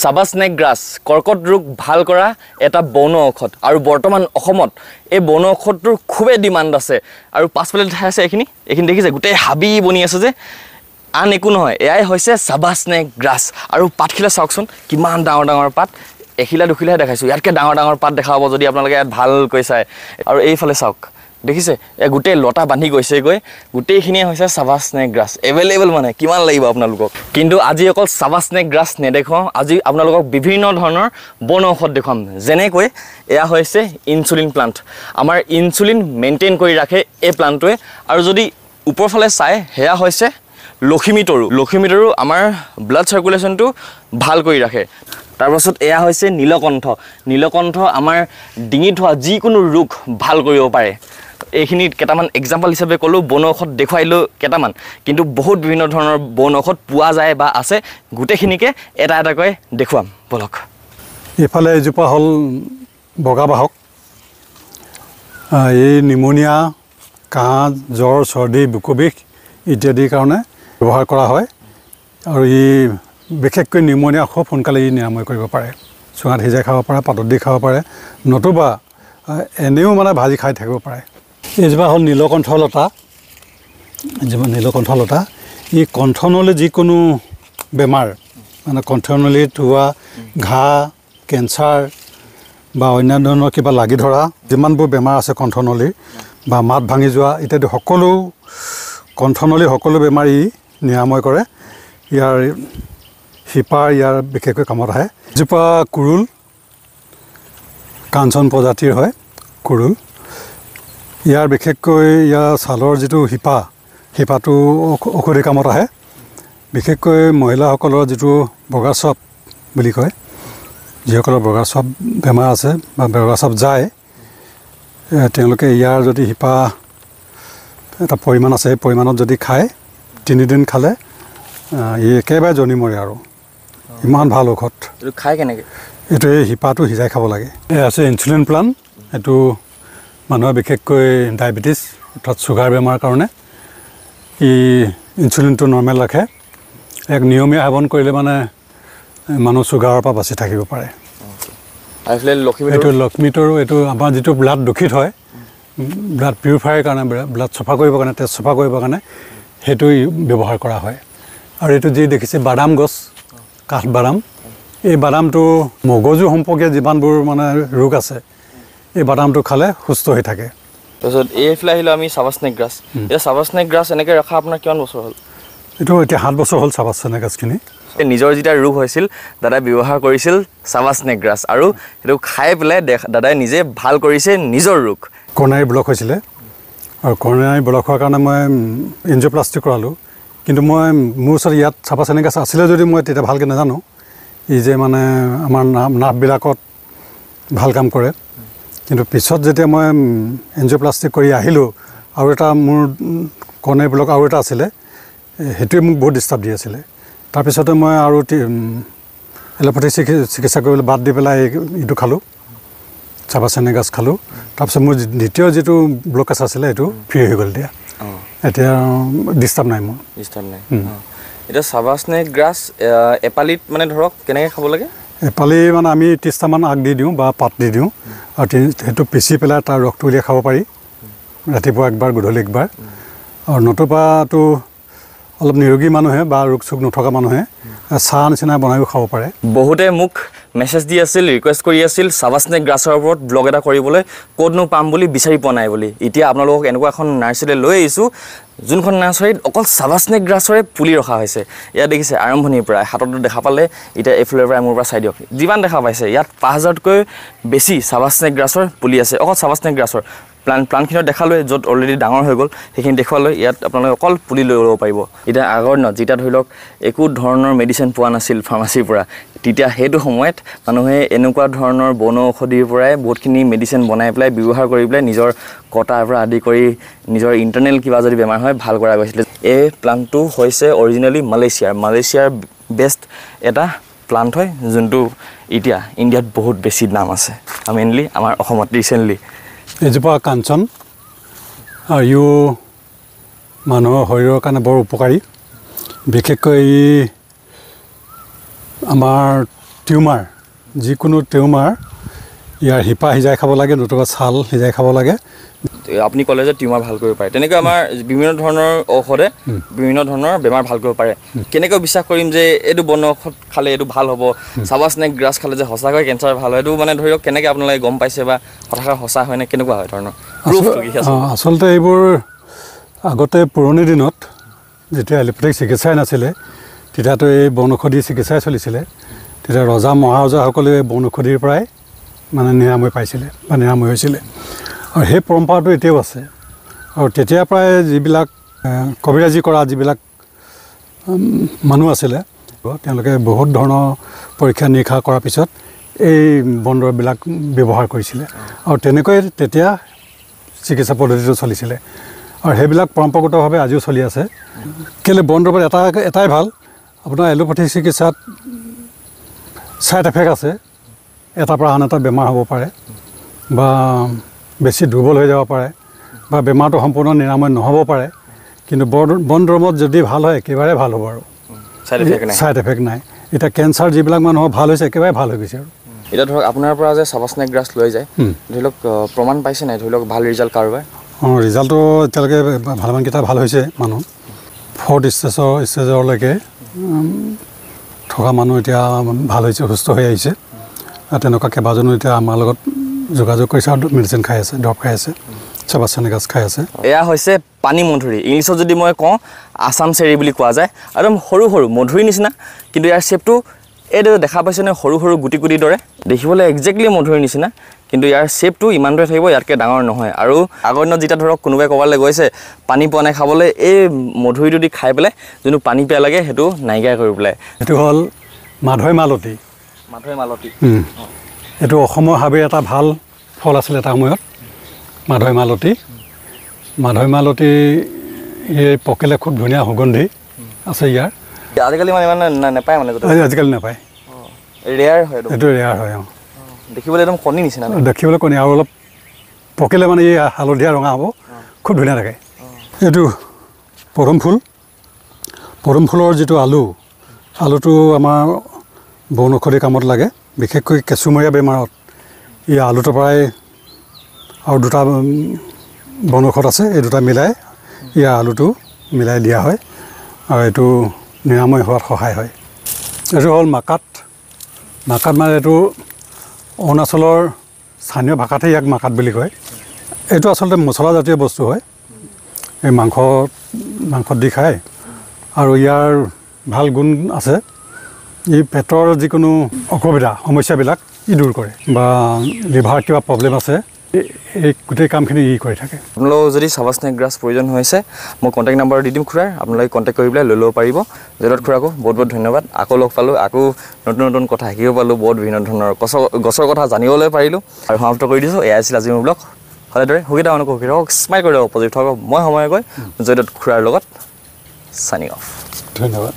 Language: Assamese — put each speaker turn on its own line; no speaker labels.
চাবা স্নেক গ্ৰাছ কৰ্কট ৰোগ ভাল কৰা এটা বন ঔষধ। আৰু বৰ্তমান অসমত এই বন ঔষধটোৰ খুবেই ডিমাণ্ড আছে। আৰু পাছফালে ঠাই আছে এইখিনি এইখিনি দেখিছে গোটেই হাবি বনি আছে যে। আন একো নহয় এয়াই হৈছে চাবা স্নেক গ্ৰাছ আৰু পাতখিলা চাওকচোন কিমান ডাঙৰ ডাঙৰ পাত। এখিলা দুখিলাহে দেখাইছোঁ ইয়াতকৈ ডাঙৰ ডাঙৰ পাত দেখা পাব যদি আপোনালোকে ইয়াত ভালকৈ চায়। আৰু এইফালে চাওক দেখিছে? এই গোটেই লতা বান্ধি গৈছেগৈ। গোটেইখিনিয়ে হৈছে চাবা স্নেক গ্ৰাছ এভেইলেবল মানে কিমান লাগিব আপোনালোকক? কিন্তু আজি অকল চাবা স্নেক গ্ৰাছ নেদেখুৱাওঁ আজি আপোনালোকক বিভিন্ন ধৰণৰ বন ঔষধ দেখুৱাম। যেনেকৈ এয়া হৈছে ইনচুলিন প্লাণ্ট আমাৰ ইনচুলিন মেইনটেইন কৰি ৰাখে এই প্লাণ্টটোৱে আৰু যদি ওপৰফালে চায় সেয়া হৈছে লখিমী তৰু। লখিমী তৰু আমাৰ ব্লাড চাৰ্কুলেশ্যনটো ভাল কৰি ৰাখে। তাৰপাছত এয়া হৈছে নীলকণ্ঠ। নীলকণ্ঠ আমাৰ ডিঙিত হোৱা যিকোনো ৰোগ ভাল কৰিব পাৰে। এইখিনি কেইটামান এক্সাম্পল হিচাপে ক'লোঁ বন ঔষধ দেখুৱাইলোঁ কেইটামান। কিন্তু বহুত বিভিন্ন ধৰণৰ বন ঔষধ পোৱা যায় বা আছে গোটেইখিনিকে এটা এটাকৈ দেখুৱাম বলক।
এইফালে এজোপা হ'ল বগা বাহক। এই নিমনিয়া কাহ জ্বৰ চৰ্দি বুকু বিষ ইত্যাদিৰ কাৰণে ব্যৱহাৰ কৰা হয়। আৰু ই বিশেষকৈ নিমনিয়া খুব সোনকালে ই নিৰাময় কৰিব পাৰে। চুঙাত সিজাই খাব পাৰে পাতত দি খাব পাৰে। নতুবা এনেও মানে ভাজি খাই থাকিব পাৰে। এইজোপা হ'ল নীলকণ্ঠ লতা এজোপা নীলকণ্ঠ লতা ই কণ্ঠনলী যিকোনো বেমাৰ মানে কণ্ঠনলীত হোৱা ঘাঁ কেঞ্চাৰ বা অন্যান্য ধৰণৰ কিবা লাগি ধৰা যিমানবোৰ বেমাৰ আছে কণ্ঠনলীৰ বা মাত ভাঙি যোৱা ইত্যাদি সকলো কণ্ঠনলীৰ সকলো বেমাৰ ই নিৰাময় কৰে। ইয়াৰ শিপাৰ ইয়াৰ বিশেষকৈ কামত আহে। এজোপা কুৰুল কাঞ্চন প্ৰজাতিৰ হয় কুৰুল। ইয়াৰ বিশেষকৈ ইয়াৰ ছালৰ যিটো শিপা শিপাটো ঔষ- ঔষধি কামত আহে। বিশেষকৈ মহিলাসকলৰ যিটো বগা চাপ বুলি কয় যিসকলৰ বগা চাপ বেমাৰ আছে বা বগা চাপ যায় তেওঁলোকে ইয়াৰ যদি শিপা এটা পৰিমাণ আছে সেই পৰিমাণত যদি খায় তিনিদিন খালে ই একেবাৰে জনি মৰে আৰু। ইমান ভাল ঔষধ।
খাই কেনেকৈ?
এইটো এই শিপাটো সিজাই খাব লাগে। এই আছে ইনচুলিন প্লান এইটো মানুহৰ বিশেষকৈ ডায়েবেটিছ অৰ্থাৎ চুগাৰ বেমাৰৰ কাৰণে ই ইনচুলিনটো নৰ্মেল ৰাখে। এক নিয়মীয়া সেৱন কৰিলে মানে মানুহ চুগাৰৰ পৰা বাচি থাকিব পাৰে। এইটো লক্ষ্মীটোৰো এইটো আমাৰ যিটো ব্লাড দূষিত হয় ব্লাড পিউৰিফায়াৰ কাৰণে ব্লাড চফা কৰিবৰ কাৰণে তেজ চফা কৰিবৰ কাৰণে সেইটো ব্যৱহাৰ কৰা হয়। আৰু এইটো যি দেখিছে বাদাম গছ কাঠ বাদাম এই বাদামটো মগজু সম্পৰ্কীয় যিমানবোৰ মানে ৰোগ আছে এই বাদামটো খালে সুস্থ হৈ থাকে।
তাৰপিছত এইফালে আহিলোঁ আমি চাবা স্নেক গ্ৰাছ। এতিয়া চাবা স্নেক গ্ৰাছ এনেকৈ ৰখা আপোনাৰ কিমান বছৰ হ'ল?
এইটো এতিয়া সাত বছৰ হ'ল চাবাচেনে গাছখিনি
এই নিজৰ যেতিয়া ৰোগ হৈছিল দাদাই ব্যৱহাৰ কৰিছিল চাবা স্নেক গ্ৰাছ আৰু সেইটো খাই পেলাই দাদাই নিজে ভাল কৰিছে নিজৰ ৰোগ।
কৰ্ণাৰী ব্লক হৈছিলে। আৰু কৰ্ণাৰী ব্লক হোৱাৰ কাৰণে মই এনজিঅ'প্লাষ্টিক কৰালোঁ। কিন্তু মই মোৰ ওচৰত ইয়াত চাপাচেনি গাছ আছিলে যদি মই তেতিয়া ভালকৈ নাজানো। ই যে মানে আমাৰ নাভ নাভবিলাকত ভাল কাম কৰে। কিন্তু পিছত যেতিয়া মই এনজিঅ'প্লাষ্টিক কৰি আহিলোঁ আৰু এটা মোৰ কৰ্ণাৰী ব্লক আৰু এটা আছিলে সেইটোৱে মোক বহুত ডিষ্টাৰ্ব দি আছিলে। তাৰপিছতে মই আৰু এলোপেথিক চিকি- চিকিৎসা কৰিবলৈ বাদ দি পেলাই এই- এইটো খালোঁ চাবাচেনি গাছ খালোঁ। তাৰপিছত মোৰ দ্বিতীয় যিটো ব্লকেজ আছিলে সেইটো ফ্ৰী হৈ গ'ল এতিয়া। এতিয়া ডিষ্টাৰ্ব নাই মোৰ।
ডিষ্টাৰ্ব নাই। অঁ। এতিয়া চাবা স্নেক গ্ৰাছ এপালিত মানে ধৰক কেনেকৈ খাব লাগে?
এপালি মানে আমি ত্ৰিছটামান আগ দি দিওঁ বা পাত দি দিওঁ। আৰু সেইটো পিচি পেলাই তাৰ ৰসটো উলিয়াই খাব পাৰি। ৰাতিপুৱা একবাৰ গধূলি একবাৰ। আৰু নতুবাতো অলপ নিৰোগী মানুহে বা ৰোগ চোগ নথকা মানুহে চাহ নিচিনা বনাইও খাব পাৰে।
বহুতে মোক মেছেজ দি আছিল ৰিকুৱেষ্ট কৰি আছিল চাবা স্নেক গ্ৰাছৰ ওপৰত ব্লগ এটা কৰিবলৈ ক'তনো পাম বুলি বিচাৰি পোৱা নাই বুলি। এতিয়া আপোনালোকক এনেকুৱা এখন নাৰ্চাৰীলৈ লৈ আহিছোঁ যোনখন নাৰ্চাৰীত অকল চাবা স্নেক গ্ৰাছৰে পুলি ৰখা হৈছে। ইয়াত দেখিছে আৰম্ভণিৰ পৰাই হাততো দেখা পালে এতিয়া এইফালৰ পৰাই মোৰ পৰা চাই দিয়ক। যিমান দেখা পাইছে ইয়াত পাঁচ হাজাৰতকৈ বেছি চাবা স্নেক গ্ৰাছৰ পুলি আছে অকল চাবা স্নেক গ্ৰাছৰ। প্লান প্লানখিনি দেখালোৱে য'ত অলৰেডি ডাঙৰ হৈ গ'ল সেইখিনি দেখুৱালৈ ইয়াত আপোনালোকে অকল পুলি লৈ ল'ব পাৰিব। এতিয়া আগৰ দিনত যেতিয়া ধৰি লওক একো ধৰণৰ মেডিচিন পোৱা নাছিল ফাৰ্মাচীৰ পৰা তেতিয়া সেইটো সময়ত মানুহে এনেকুৱা ধৰণৰ বন ঔষধিৰ পৰাই বহুতখিনি মেডিচিন বনাই পেলাই ব্যৱহাৰ কৰি পেলাই নিজৰ কটাৰ পৰা আদি কৰি নিজৰ ইণ্টাৰনেল কিবা যদি বেমাৰ হয় ভাল কৰা গৈছিলে। এই প্লাণ্টটো হৈছে অৰিজিনেলি মালয়েছিয়াৰ। মালয়েছিয়াৰ বেষ্ট এটা প্লাণ্ট হয় যোনটো এতিয়া ইণ্ডিয়াত বহুত বেছি দাম আছে। মেইনলি আমাৰ অসমত ৰিচেণ্টলি
এজোপা কাঞ্চন। আৰু মানুহৰ শৰীৰৰ কাৰণে বৰ উপকাৰী। বিশেষকৈ আমাৰ টিউমাৰ যিকোনো টিউমাৰ ইয়াৰ শিপা সিজাই খাব লাগে নতুবা ছাল সিজাই খাব লাগে।
আপুনি ক'লে যে টিউমাৰ ভাল কৰিব পাৰে। তেনেকৈ আমাৰ বিভিন্ন ধৰণৰ ঔষধে বিভিন্ন ধৰণৰ বেমাৰ ভাল কৰিব পাৰে। কেনেকৈ বিশ্বাস কৰিম যে এইটো বন ঔষধ খালে এইটো ভাল হ'ব? চাবা স্নেক গ্ৰাছ খালে যে সঁচাকৈ কেঞ্চাৰ ভাল হয়? এইটো মানে ধৰি লওক কেনেকৈ আপোনালোকে গম পাইছে বা কথাষাৰ সঁচা হয়নে? কেনেকুৱা হয় ধৰণৰ?
আচলতে এইবোৰ আগতে পুৰণি দিনত যেতিয়া এলোপেথিক চিকিৎসাই নাছিলে তেতিয়াতো এই বনৌষধি চিকিৎসাই চলিছিলে। তেতিয়া ৰজা মহাৰজাসকলেও এই বনৌষধিৰ পৰাই মানে নিৰাময় পাইছিলে বা নিৰাময় হৈছিলে। আৰু সেই পৰম্পৰাটো এতিয়াও আছে। আৰু তেতিয়াৰ পৰাই যিবিলাক কবিৰাজী কৰা যিবিলাক মানুহ আছিলে তেওঁলোকে বহুত ধৰণৰ পৰীক্ষা নিৰীক্ষা কৰাৰ পিছত এই বনদৰৱবিলাক ব্যৱহাৰ কৰিছিলে। আৰু তেনেকৈ তেতিয়া চিকিৎসা পদ্ধতিটো চলিছিলে। আৰু সেইবিলাক পৰম্পৰাগতভাৱে আজিও চলি আছে। কেলৈ বনদৰৱত এটা এটাই ভাল আপোনাৰ এলোপেথিক চিকিৎসাত ছাইড এফেক্ট আছে। এটাৰ পৰা আন এটা বেমাৰ হ'ব পাৰে বা বেছি দুৰ্বল হৈ যাব পাৰে বা বেমাৰটো সম্পূৰ্ণ নিৰাময় নহ'ব পাৰে। কিন্তু বন বনদৰৱত যদি ভাল হয় একেবাৰে ভাল হ'ব আৰু। ছাইড এফেক্ট নাই। এতিয়া কেঞ্চাৰ যিবিলাক মানুহৰ ভাল হৈছে একেবাৰে ভাল হৈ গৈছে আৰু।
এতিয়া ধৰক আপোনাৰ পৰা যে চাবা স্নেক গ্ৰাছ লৈ যায়। ধৰি লওক প্ৰমাণ পাইছে নাই? ধৰি লওক ভাল ৰিজাল্ট কাৰোবাৰ?
অঁ ৰিজাল্টটো এতিয়ালৈকে ভালেমানকেইটা ভাল হৈছে মানুহ। ফৰ্থ ষ্টেজৰ ষ্টেজৰলৈকে থকা মানুহ এতিয়া ভাল হৈছে সুস্থ হৈ আহিছে। তেনেকুৱা কেইবাজনো এতিয়া আমাৰ লগত যোগাযোগ কৰিছে আৰু মেডিচিন খাই আছে দৰৱ খাই আছে চাবাচেনিকাছ খাই আছে।
এয়া হৈছে পানী মধুৰি। ইংলিছত যদি মই কওঁ আছাম চেৰি বুলি কোৱা যায়। একদম সৰু সৰু মধুৰিৰ নিচিনা। কিন্তু ইয়াৰ শ্বেপটো এইদৰে দেখা পাইছেনে? সৰু সৰু গুটি গুটিৰ দৰে। দেখিবলৈ একজেক্টলি মধুৰিৰ নিচিনা। কিন্তু ইয়াৰ শ্বেপটো ইমানদৰে থাকিব ইয়াতকৈ ডাঙৰ নহয়। আৰু আগৰ দিনত যেতিয়া ধৰক কোনোবাই ক'ৰবালৈ গৈছে পানী পোৱা নাই খাবলৈ এই মধুৰিটো দি খাই পেলাই যোনটো পানী পিয়া লাগে সেইটো নাইকিয়া কৰি পেলাই।
এইটো হ'ল মাধৈ মালতী।
মালতী।
এইটো অসমৰ হাবিৰ এটা ভাল ফল আছিলে এটা সময়ত মাধৈ মালতী। মাধৈ মালতী এই পকিলে খুব ধুনীয়া সুগন্ধি আছে ইয়াৰ।
আজিকালি মানে ইমান নাপায় মানে
আজিকালি নাপায়।
ৰেয়াৰ হয় এইটো।
ৰেয়াৰ হয় অঁ।
দেখিবলৈ একদম কণী নিচিনা?
দেখিবলৈ কণী আৰু অলপ পকিলে মানে এই হালধীয়া ৰঙা হ'ব খুব ধুনীয়া থাকে এইটো পদুম ফুল। পদুম ফুলৰ যিটো আলু আলুটো আমাৰ বনৌষধি কামত লাগে বিশেষকৈ কেঁচুমৰীয়া বেমাৰত। এই আলুটোৰ পৰাই আৰু দুটা উম, বনৌষধ আছে এই দুটা মিলাই ইয়াৰ আলুটো মিলাই দিয়া হয় আৰু এইটো নিৰাময় হোৱাত সহায় হয়। এইটো হ'ল মাকাত। মাকাত মানে এইটো অৰুণাচলৰ স্থানীয় ভাষাতহে ইয়াক মাকাত বুলি কয়। এইটো আচলতে মছলাজাতীয় বস্তু হয়। এই মাংস মাংসত দি খায়। আৰু ইয়াৰ ভাল গুণ আছে। ই পেটৰ যিকোনো অসুবিধা সমস্যাবিলাক ই দূৰ কৰে বা লিভাৰ কিবা প্ৰব্লেম আছে এই- এই গোটেই কামখিনি ই কৰি থাকে।
আপোনালোকক যদি চাবা স্নেক গ্ৰাছ প্ৰয়োজন হৈছে মই কণ্টেক্ট নাম্বাৰ দি দিম খুৰাৰ আপোনালোকে কণ্টেক্ট কৰি পেলাই লৈ ল'ব পাৰিব। জয়দত্ত খুৰাকো বহুত বহুত ধন্যবাদ। আকৌ লগ পালোঁ আকৌ নতুন নতুন কথা শিকিব পালোঁ বহুত বিভিন্ন ধৰণৰ গছৰ গছৰ কথা জানিবলৈ পাৰিলোঁ। আৰু সমাপ্ত কৰি দিছোঁ এয়াই আছিল আজি মোৰ ব্লগ সদায় দৰে সুবিধা মানুহক সুখী থাকক স্মাইল কৰি দিয়ক পজিটিভ থাকক। মই সময় গৈ জয়দত্ত খুৰাৰ লগত চাইনিং অফ
ধন্যবাদ।